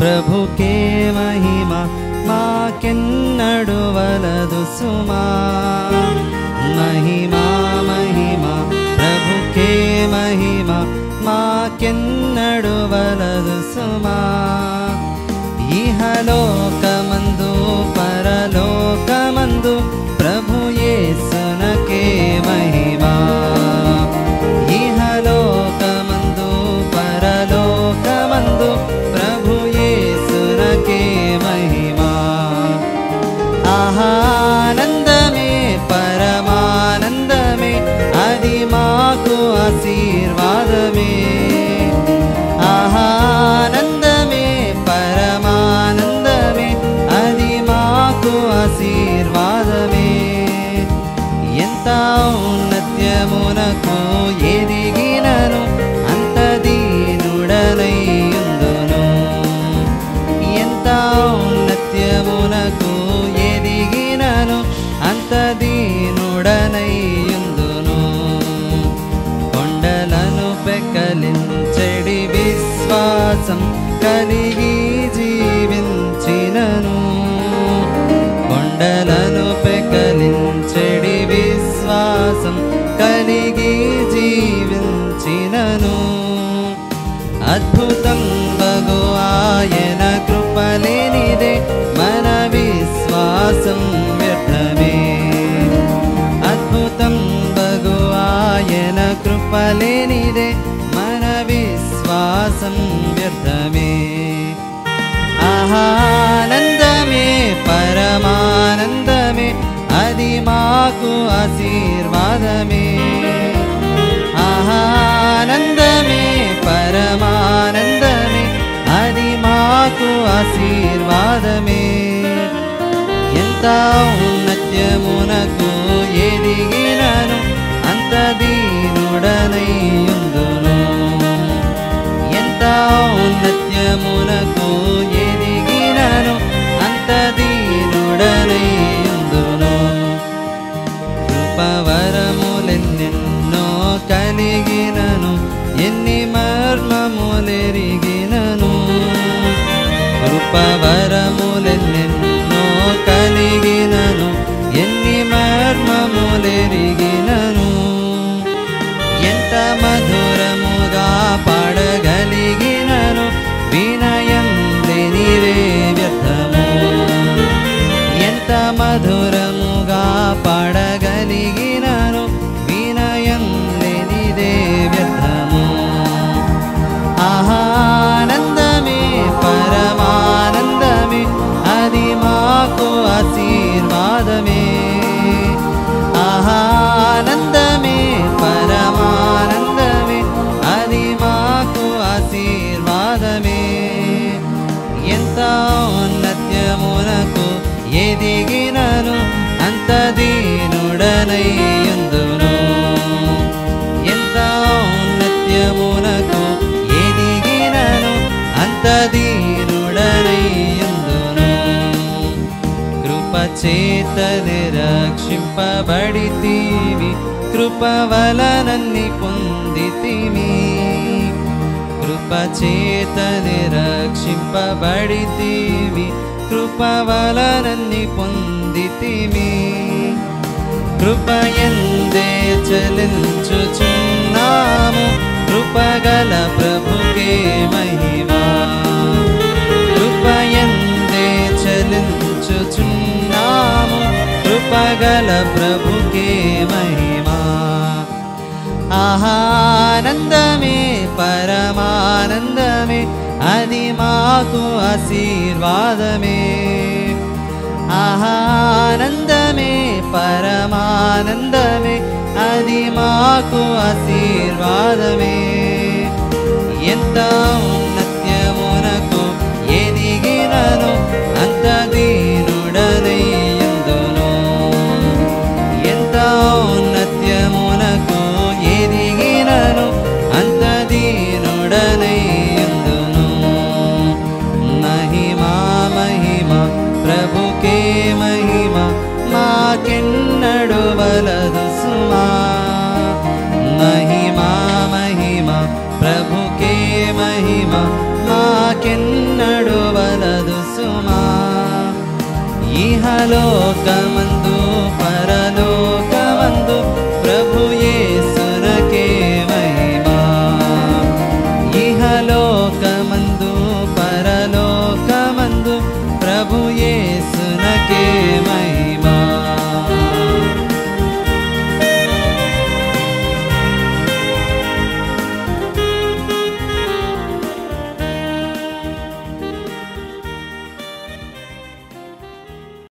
प्रभु के महिमा मा kill the सुमा। महिमा महिमा प्रभु के महिमा मा किलद सुमा ఉన్నత్యమునకు ఎదిగినను అంత దీనుడనయ్యుందును ఎంత ఉన్నత్యమునకు ఎదిగినను అంత దీనుడనయ్యుందును కొండలను పెక్కలించెడి విశ్వాసం కలిగి జీవించినను. కొండలను జీవించినను అద్భుతం బగు ఆయన కృపలేనిదే మన విశ్వాసం వ్యర్థమే అద్భుతం బగు ఆయన కృపలేనిదే మన విశ్వాసం వ్యర్థమే ఆహానందమే పరమానందమే అది మాకు ఆశీర్వాదమే ఆశీర్వాదమే. ఎంత ఉన్నత్యమునకు ఎదిగినను అంత దీనుడనైయుందును. ఎంత ఉన్నత్యమునకు ఎదిగినను అంత దీనుడనైయుందును. కృపవరములెన్నెన్నో కలిగినను Pavara దిగినను అంత దీనుడనై ఎందును ఎంత ఔన్నత్యమునకు ఎదిగినను అంత దీనుడనై ఎందును పొంది రక్షింపబడితీవి కృపవలనన్ని పొందితివి కృపచేతని రక్షింపబడితీవి కృప వలనన్ని పొందితిమి కృపయందే చలించుచున్నాము కృపగల ప్రభుకే మహిమా కృపయందే చలించుచున్నాము కృపగల ప్రభుకే మహిమా ఆహానందమే పరమానందమే अनिमा कु आशीर्वाद मे अहानन्द मे परमानन्द मे किन्नडुवलदु सुमा महिमा महिमा प्रभु के महिमा मा किन्नडुवलदु सुमा इहलोकमन्